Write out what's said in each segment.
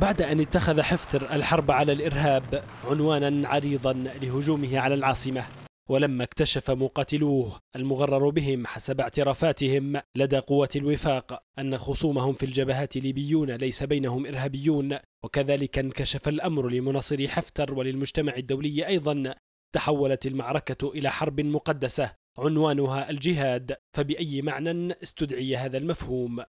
بعد أن اتخذ حفتر الحرب على الإرهاب عنوانا عريضا لهجومه على العاصمة ولما اكتشف مقاتلوه المغرر بهم حسب اعترافاتهم لدى قوات الوفاق أن خصومهم في الجبهات ليبيون ليس بينهم إرهابيون وكذلك انكشف الأمر لمناصري حفتر وللمجتمع الدولي أيضا. تحولت المعركة إلى حرب مقدسة عنوانها الجهاد فبأي معنى استدعي هذا المفهوم؟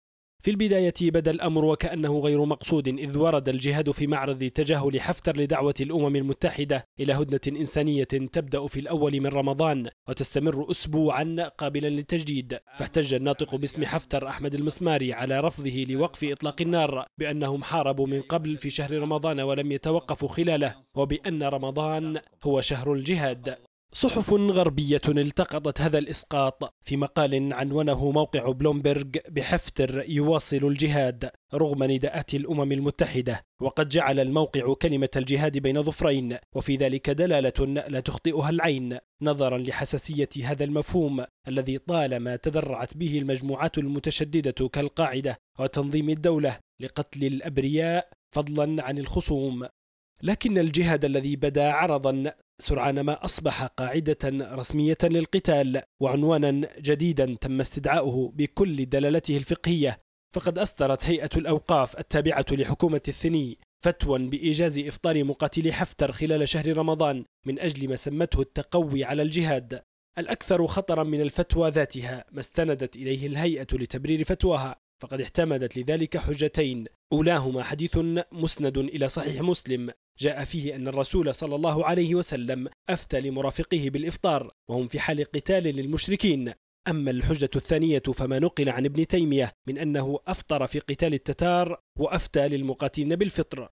في البداية بدا الأمر وكأنه غير مقصود إذ ورد الجهاد في معرض تجاهل حفتر لدعوة الأمم المتحدة إلى هدنة إنسانية تبدأ في الأول من رمضان وتستمر أسبوعا قابلا للتجديد. فاحتج الناطق باسم حفتر أحمد المسماري على رفضه لوقف إطلاق النار بأنهم حاربوا من قبل في شهر رمضان ولم يتوقفوا خلاله وبأن رمضان هو شهر الجهاد. صحف غربية التقطت هذا الإسقاط في مقال عنونه موقع بلومبرغ بحفتر يواصل الجهاد رغم نداءات الأمم المتحدة وقد جعل الموقع كلمة الجهاد بين ظفرين وفي ذلك دلالة لا تخطئها العين نظرا لحساسية هذا المفهوم الذي طالما تذرعت به المجموعات المتشددة كالقاعدة وتنظيم الدولة لقتل الأبرياء فضلا عن الخصوم. لكن الجهاد الذي بدا عرضا سرعان ما أصبح قاعدة رسمية للقتال وعنوانا جديدا تم استدعاؤه بكل دلالته الفقهية. فقد أصدرت هيئة الأوقاف التابعة لحكومة الثني فتوى بإيجاز إفطار مقاتلي حفتر خلال شهر رمضان من أجل ما سمته التقوي على الجهاد. الأكثر خطرا من الفتوى ذاتها ما استندت إليه الهيئة لتبرير فتواها فقد احتمدت لذلك حجتين. أولاهما حديث مسند إلى صحيح مسلم. جاء فيه أن الرسول صلى الله عليه وسلم أفتى لمرافقيه بالإفطار وهم في حال قتال للمشركين. أما الحجة الثانية فما نقل عن ابن تيمية من أنه أفطر في قتال التتار وأفتى للمقاتلين بالفطر.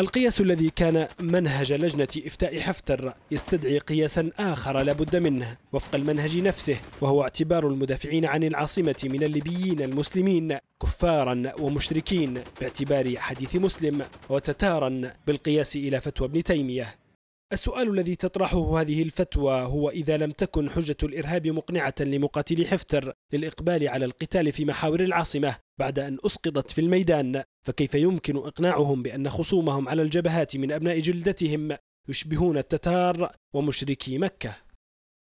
القياس الذي كان منهج لجنة إفتاء حفتر يستدعي قياسا آخر لابد منه وفق المنهج نفسه وهو اعتبار المدافعين عن العاصمة من الليبيين المسلمين كفارا ومشركين باعتبار حديث مسلم وتتارا بالقياس إلى فتوى ابن تيمية. السؤال الذي تطرحه هذه الفتوى هو إذا لم تكن حجة الإرهاب مقنعة لمقاتلي حفتر للإقبال على القتال في محاور العاصمة بعد أن أسقطت في الميدان فكيف يمكن إقناعهم بأن خصومهم على الجبهات من أبناء جلدتهم يشبهون التتار ومشركي مكة؟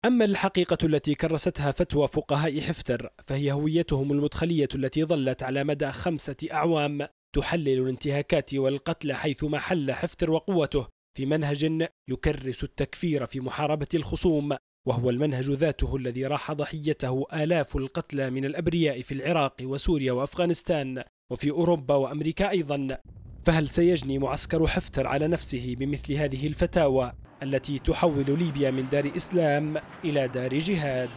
أما الحقيقة التي كرستها فتوى فقهاء حفتر فهي هويتهم المدخلية التي ظلت على مدى خمسة أعوام تحلل الانتهاكات والقتل حيث حل حفتر وقوته في منهج يكرس التكفير في محاربة الخصوم وهو المنهج ذاته الذي راح ضحيته آلاف القتلى من الأبرياء في العراق وسوريا وأفغانستان وفي أوروبا وأمريكا أيضا فهل سيجني معسكر حفتر على نفسه بمثل هذه الفتاوى التي تحول ليبيا من دار إسلام إلى دار جهاد؟